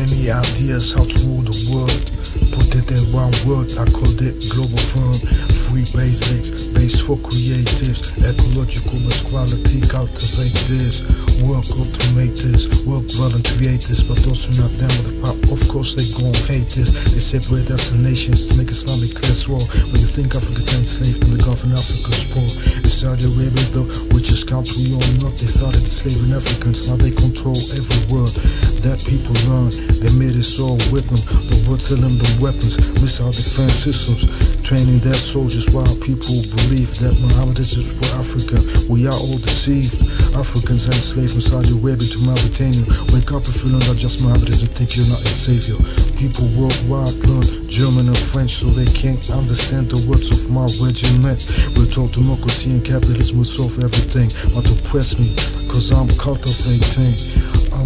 Many ideas how to rule the world. Put it in one word, I called it global firm. Free basics, base for creatives. Ecological quality, cultivate this. Work, automate this. Work, well and create this. But those who not down with the of course they gon' hate this. They separate us in nations to make Islamic class war. When you think Africa's enslaved in the and Africa's poor. It's Saudi Arabia, the richest country on earth. They started enslaving Africans, now they control every all with them. The world selling them weapons, missile defense systems, training their soldiers while people believe that Muhammad is just for Africa. We are all deceived. Africans are enslaved from Saudi Arabia to Mauritania. Wake up if you learn just Muhammad is and think you're not a savior. People worldwide learn German and French so they can't understand the words of my regiment. We're told democracy and capitalism will solve everything. But oppress me, cause I'm cultivating.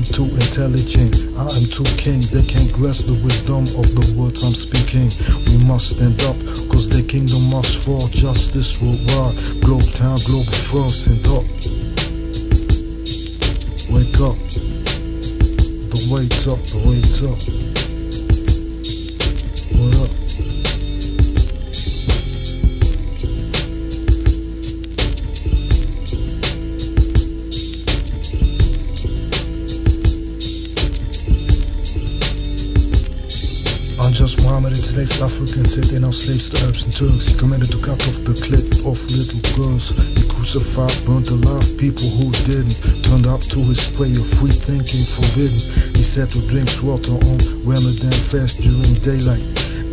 Too intelligent, I am too king. They can't grasp the wisdom of the words I'm speaking. We must stand up, cause the kingdom must fall. Justice worldwide, globe town, global first, stand up. Wake up, the weight's up, the weight's up. Enslaved Africans they now slaves to Arabs and Turks. He commanded to cut off the clit of little girls. He crucified, burnt alive people who didn't. Turned up to his prayer, of free thinking forbidden. He said to drink water on Ramadan fast during daylight.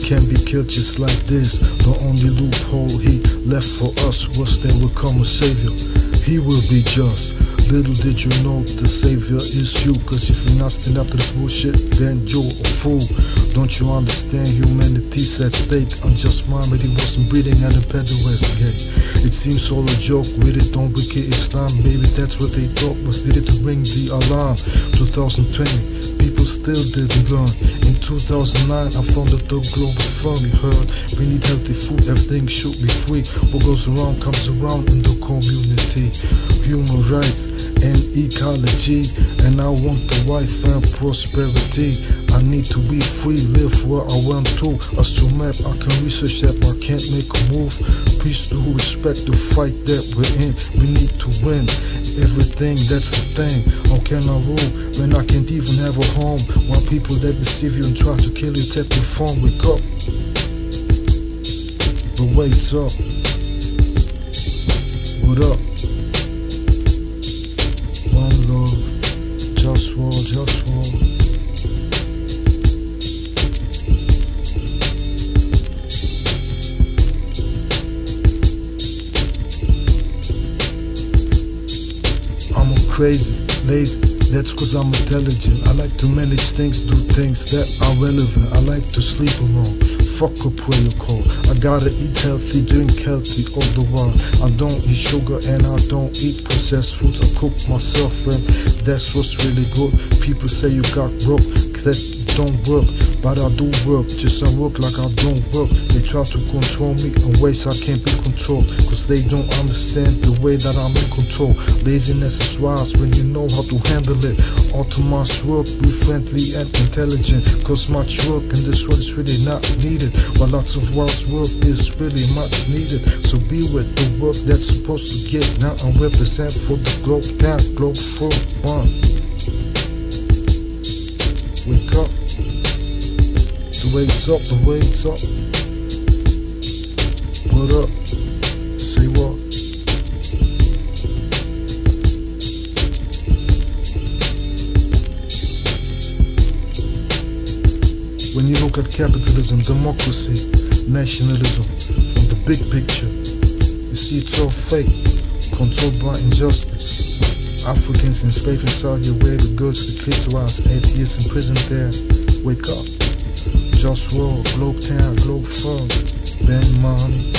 Can be killed just like this. The only loophole he left for us was there will come a savior. He will be just. Little did you know the savior is you. Cause if you're not stand up to this bullshit, then you're a fool. Don't you understand humanity's at stake? I'm just Unjust but he wasn't breathing and the pederast gay. It seems all a joke with it, don't wicked Islam. Baby, that's what they thought was needed to ring the alarm. 2020, people still didn't learn. In 2009, I founded the Global. You heard, we need healthy food, everything should be free. What goes around comes around in the community. Human rights and ecology, and I want the wife and prosperity. I need to be free, live where I want to. As to map, I can research that, but I can't make a move. Peace to respect the fight that we're in. We need to win everything, that's the thing. How can I rule when I can't even have a home? While people that deceive you and try to kill you take your phone, wake up. The weight's up. What up? One love, just war, just war. I'm a crazy, lazy. That's cause I'm intelligent. I like to manage things, do things that are relevant. I like to sleep alone. Fuck a prayer call. I gotta eat healthy, drink healthy all the while. I don't eat sugar and I don't eat processed foods. I cook myself and that's what's really good. People say you got broke, cause that don't work. But I do work, just I work like I don't work. They try to control me in ways I can't be controlled. Cause they don't understand the way that I'm in control. Laziness is wise when you know how to handle it. Autonomous work, be friendly and intelligent. Cause much work in this world is really not needed. While lots of wise work is really much needed. So be with the work that's supposed to get now and represent for the globe down, globe for one. The weight's up, the weight's up. What up? Say what? When you look at capitalism, democracy, nationalism, from the big picture, you see it's all fake, controlled by injustice. Africans enslaved in Saudi Arabia, the girls to clitoris, atheists imprisoned there. Wake up. Just War, Globe Town, Globe Fun, Ben Money.